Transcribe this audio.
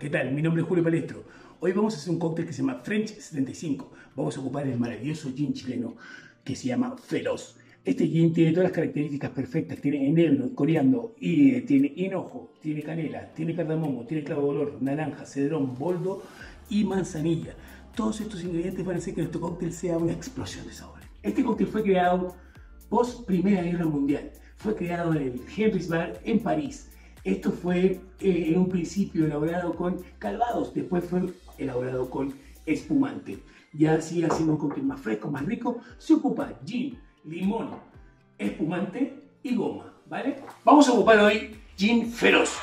¿qué tal? Mi nombre es Julio Palestro. Hoy vamos a hacer un cóctel que se llama French 75. Vamos a ocupar el maravilloso gin chileno que se llama Feroz. Este gin tiene todas las características perfectas. Tiene enebro, coriando, y, eh, tiene hinojo, tiene canela, tiene cardamomo, tiene clavo de olor, naranja, cedrón, boldo y manzanilla. Todos estos ingredientes van a hacer que nuestro cóctel sea una explosión de sabores. Este cóctel fue creado post Primera Guerra Mundial. Fue creado en el Henry's Bar en París esto fue eh, en un principio elaborado con calvados, después fue elaborado con espumante. Ya así haciendo un cóctel más fresco, más rico, se ocupa gin, limón, espumante y goma, ¿vale? Vamos a ocupar hoy gin feroz.